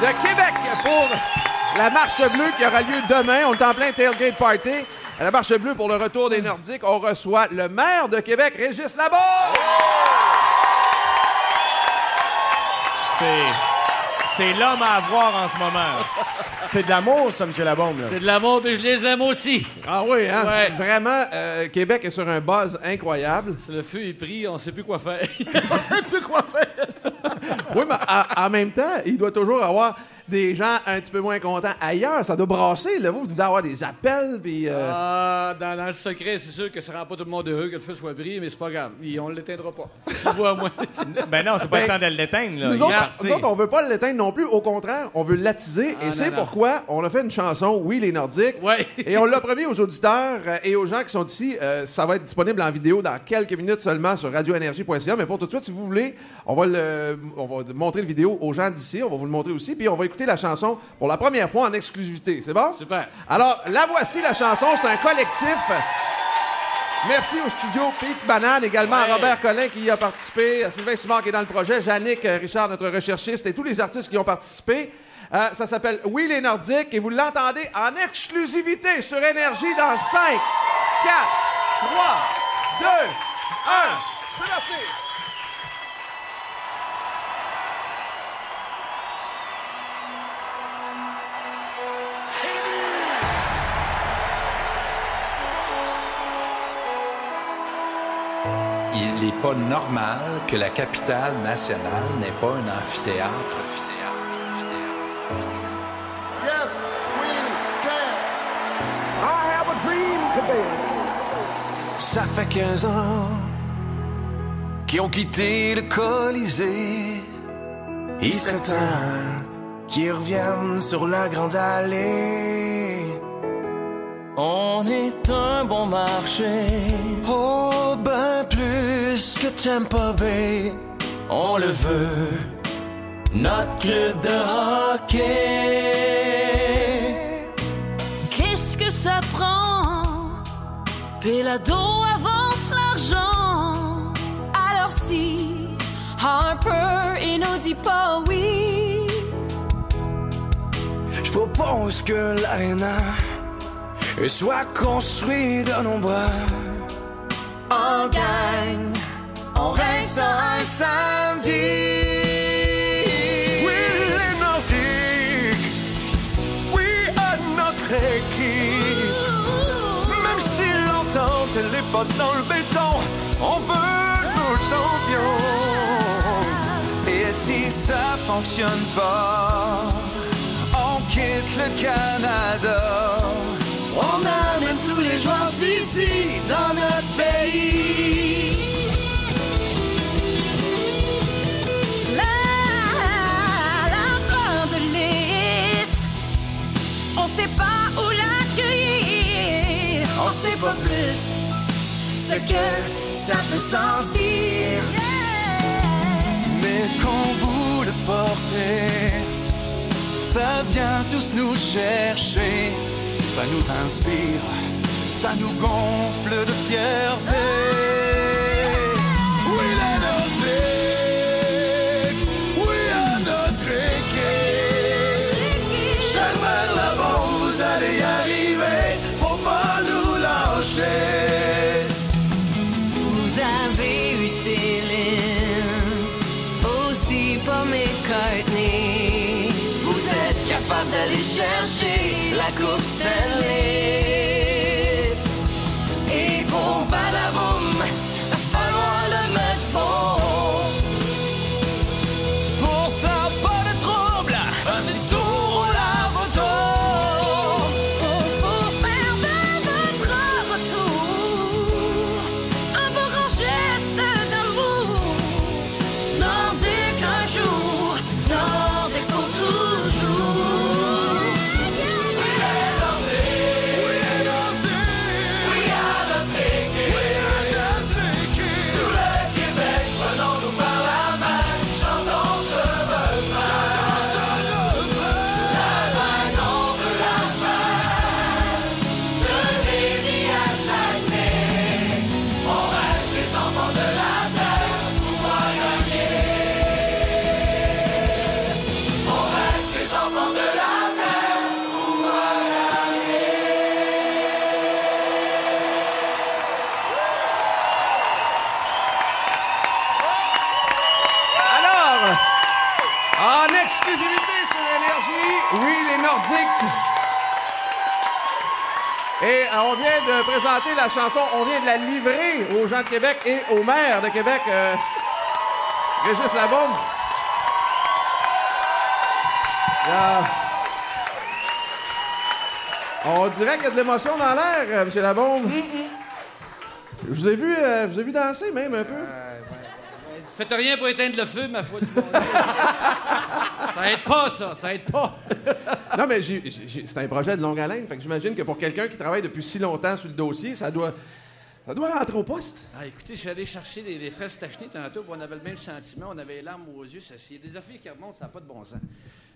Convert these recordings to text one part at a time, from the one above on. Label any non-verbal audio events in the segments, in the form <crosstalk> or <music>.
de Québec pour la marche bleue qui aura lieu demain. On est en plein tailgate party. À la marche bleue pour le retour des Nordiques, on reçoit le maire de Québec, Régis Laborde. C'est. C'est l'homme à avoir en ce moment. C'est de l'amour, ça, M. Labombe. là. C'est de l'amour et je les aime aussi. Ah oui, hein? Ouais. c'est Vraiment, euh, Québec est sur un buzz incroyable. Le feu est pris, on sait plus quoi faire. <laughs> on sait plus quoi faire. Oui, mais en, en même temps, il doit toujours avoir des gens un petit peu moins contents ailleurs. Ça doit brasser, là. Vous, vous devez avoir des appels, puis... euh, Ah, dans, dans le secret, c'est sûr que ça rend pas tout le monde heureux que le feu soit pris, mais c'est pas grave. Il- on ne l'éteindra pas. <laughs> Ben non, c'est pas Ben, le temps de l'éteindre, là. Nous autres, nous autres, on veut pas l'éteindre non plus. Au contraire, on veut l'attiser. Ah, et c'est pourquoi on a fait une chanson, Oui, les Nordiques. Ouais. <laughs> et on l'a promis aux auditeurs euh, et aux gens qui sont ici. euh, ça va être disponible en vidéo dans quelques minutes seulement sur radioénergie.ca. Mais pour tout de suite, si vous voulez, on va, le, on va montrer le vidéo aux gens d'ici. On va vous le montrer aussi. Puis on va écouter la chanson pour la première fois en exclusivité. C'est bon? Super. Alors, la voici, la chanson. C'est un collectif. Merci au studio Pete Banane, également à. Robert Collin qui y a participé, à Sylvain Simard qui est dans le projet, Jannick euh, Richard, notre recherchiste, et tous les artistes qui ont participé. Euh, ça s'appelle Oui les Nordiques et vous l'entendez en exclusivité sur Énergie dans 5, 4, 3, 2, 1. C'est parti! Il n'est pas normal que la capitale nationale n'ait pas un amphithéâtre. Yes, we can. Ça fait 15 ans qu'ils ont quitté le Colisée. Il serait temps qu'ils reviennent sur la grande allée. On est un bon marché. Oh, plus que Tampa Bay. On le veut. Notre club de hockey. Qu'est-ce que ça prend? Pelado avance l'argent. Alors si Harper il nous dit pas oui, Je propose que l'aréna soit construit de nos bras. En gang, on règne ça un samedi. Oui, les Nordiques, oui, à notre équipe. Même si l'entente n'est pas dans le béton, on veut nos champions. Et si ça fonctionne pas, on quitte le Canada. On amène tous les joueurs d'ici dans notre pays. Plus ce que ça peut sentir. Mais quand vous le portez, ça vient tous nous chercher. Ça nous inspire, ça nous gonfle de fierté. Vous avez eu Céline, aussi pas McCartney. Vous êtes capable d'aller chercher la coupe Stanley. Et euh, on vient de présenter la chanson, on vient de la livrer aux gens de Québec et au maire de Québec, euh, Régis Labombe. Là, On dirait qu'il y a de l'émotion dans l'air, euh, M. Labombe. Je vous ai vu, euh, je vous ai vu danser même un peu. Faites rien pour éteindre le feu, ma foi. <laughs> Ça aide pas, ça. Ça aide pas. <laughs> Non, mais j'ai- j'ai- j'ai- c'est un projet de longue haleine. Fait que j'imagine que pour quelqu'un qui travaille depuis si longtemps sur le dossier, ça doit, ça doit rentrer au poste. Ah, écoutez, je suis allé chercher les, les fraises tachetées tantôt, puis on avait le même sentiment, on avait les larmes aux yeux. Ça, s'il y a des affaires qui remontent, ça n'a pas de bon sens.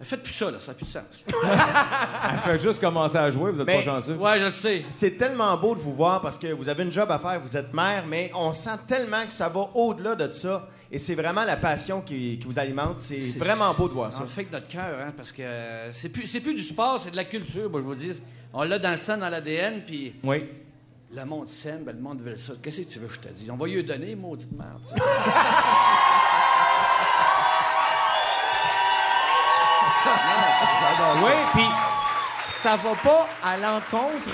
Faites plus ça, là, ça n'a plus de sens. <laughs> Elle fait juste commencer à jouer, vous êtes Mais- pas chanceux. Ouais, je le sais. C'est tellement beau de vous voir parce que vous avez une job à faire, vous êtes mère, mais on sent tellement que ça va au-delà de ça. Et c'est vraiment la passion qui, qui vous alimente. C'est vraiment beau de voir ça. On le fait avec notre cœur, hein, parce que euh, c'est plus, c'est plus du sport, c'est de la culture, moi, je vous dis. On l'a dans le sang, dans l'ADN, puis Oui. le monde s'aime, ben, le monde veut ça. Qu'est-ce que tu veux que je te dise? On va lui donner, maudite merde. tu sais. <laughs> Oui, puis ça va pas à l'encontre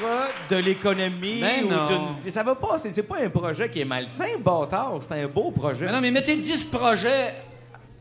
de l'économie Ben ou d'une... Ça va pas, c'est, c'est pas un projet qui est malsain, bâtard, c'est un beau projet. Mais non, mais mettez 10 projets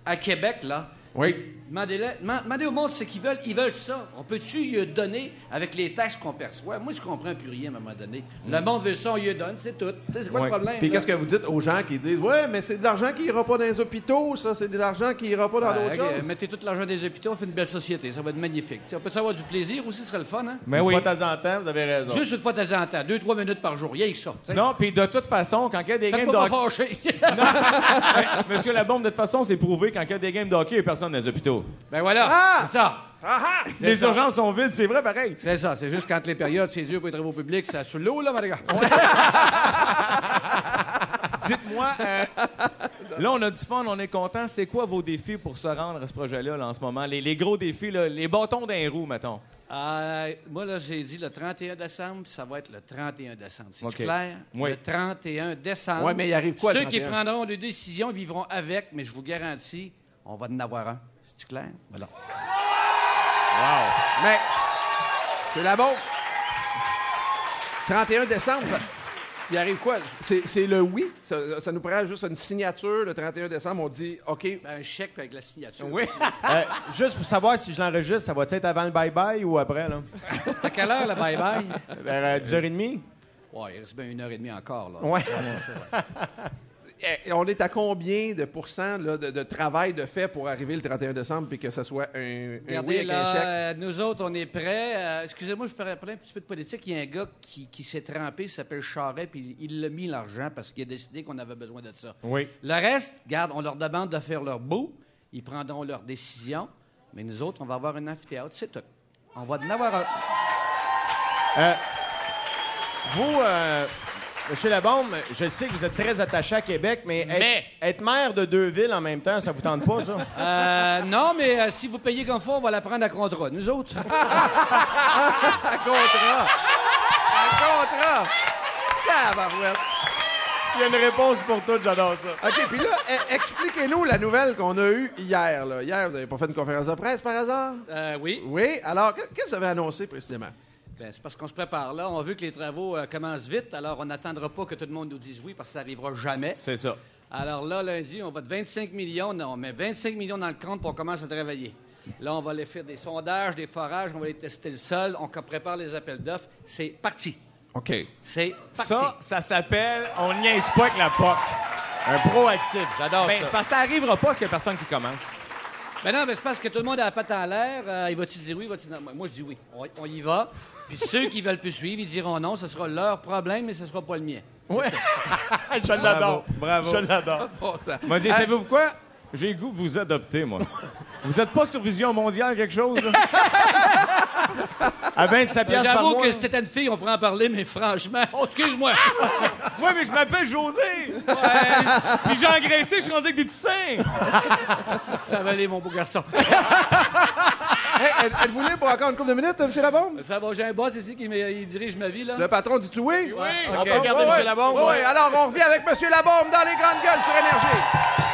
à Québec, là. Oui. Demandez au monde ce qu'ils veulent. Ils veulent ça. On peut-tu lui donner avec les taxes qu'on perçoit? Moi, je comprends plus rien à un moment donné. Le monde veut ça, on lui donne, c'est tout. C'est quoi Ouais. le problème? Puis là? qu'est-ce que vous dites aux gens qui disent Ouais, mais c'est de l'argent qui ira pas dans les hôpitaux, ça, c'est de l'argent qui ira pas dans Ouais, d'autres choses. Mettez tout l'argent des hôpitaux, on fait une belle société. Ça va être magnifique. On peut savoir du plaisir aussi, ce serait le fun, hein? Mais Une oui. fois de temps en temps, vous avez raison. Juste une fois de temps en temps, deux, trois minutes par jour. Rien que ça. Non, puis de toute façon, quand il y a des games de hockey... <laughs> <laughs> Monsieur Labombe, de toute façon, c'est prouvé quand il y a des games de hockey, il n'y a personne dans les hôpitaux. ben voilà, Ah! c'est ça. Les ça. urgences sont vides, c'est vrai pareil. C'est ça. C'est juste quand les périodes, c'est dur pour les travaux publics, ça sous l'eau, là, mon gars. <laughs> Dites-moi, euh, là, on a du fun, on est content. C'est quoi vos défis pour se rendre à ce projet-là, là, en ce moment? Les, les gros défis, là, les bâtons d'un roue, mettons. Euh, moi, là, j'ai dit le 31 décembre, puis ça va être le 31 décembre. C'est clair? Oui. Le 31 décembre. Ouais, mais il arrive quoi, le Ceux qui 31? prendront des décisions vivront avec, mais je vous garantis, on va en avoir un. C'est clair? Voilà. Mais, c'est la bombe. 31 décembre, il arrive quoi? C'est c'est le oui? Ça, ça nous prend juste une signature le 31 décembre, on dit OK. Ben, un chèque avec la signature. Oui. <laughs> Euh, juste pour savoir si je l'enregistre, ça va être avant le bye-bye ou après? Là? C'est à quelle heure, le bye-bye? Vers euh, 10h30? Ouais, il reste bien une heure et demie encore, là. Ouais. <laughs> Eh, On est à combien de pourcents là, de, de travail de fait pour arriver le 31 décembre puis que ce soit un, oui avec là, un chèque? euh, nous autres, on est prêts. Euh, Excusez-moi, je pourrais parler un petit peu de politique. Il y a un gars qui, qui s'est trempé, il s'appelle Charret, puis il l'a mis l'argent parce qu'il a décidé qu'on avait besoin de ça. Oui. Le reste, garde, on leur demande de faire leur bout. Ils prendront leurs décisions. Mais nous autres, on va avoir un amphithéâtre, c'est tout. On va en avoir un. Euh, vous, euh, Monsieur Labombe, je sais que vous êtes très attaché à Québec, mais, être- Mais- Être, maire de deux villes en même temps, ça vous tente pas, ça? <laughs> Euh, non, mais euh, si vous payez comme faut, on va la prendre à contrat. Nous autres. <laughs> Un contrat! Un contrat! Tabarouette. Il y a une réponse pour tout, j'adore ça. OK, puis là, eh, expliquez-nous la nouvelle qu'on a eue hier. Là. Hier, vous n'avez pas fait une conférence de presse par hasard? Euh, oui. Oui? Alors, qu'est- qu'est-ce que vous avez annoncé précisément? Ben, c'est parce qu'on se prépare là. On veut que les travaux euh, commencent vite. Alors, on n'attendra pas que tout le monde nous dise oui parce que ça n'arrivera jamais. C'est ça. Alors là, lundi, on va de 25 millions. Non, on met 25 millions dans le compte pour qu'on commence à travailler. Là, on va aller faire des sondages, des forages, on va aller tester le sol, on prépare les appels d'offres. C'est parti. OK. C'est parti. Ça, ça s'appelle On niaise pas avec la POC. Un proactif, j'adore Ben, ça. c'est parce que ça arrivera pas s'il y a personne qui commence. Ben non, mais c'est parce que tout le monde a la patte en l'air. Euh, il va-tu dire oui? Moi, je dis oui. On, on y va. Puis ceux qui veulent plus suivre, ils diront non. Ce sera leur problème, mais ce sera pas le mien. <laughs> je l'adore. Bravo. Je l'adore. Bon, ça- M'a dit, savez-vous quoi? J'ai le goût de vous adopter, moi. vous êtes pas sur Vision mondiale, quelque chose, là? <laughs> À 27 piastres par J'avoue mois. que si t'étais une fille, on pourrait en parler, mais franchement, oh, excuse-moi. <laughs> Ouais, mais je m'appelle José! Puis j'ai engraissé, je suis rendu avec des petits seins! Ça va aller, mon beau garçon. Hey, êtes- Êtes-vous libre pour encore une couple de minutes, M. Labombe? Ça va, j'ai un boss ici qui me- il dirige ma vie, là. Le patron dit-tu oui? Oui! On peut regarder M. Labombe? Ouais. Alors, on revient avec M. Labombe dans les grandes gueules sur Énergie.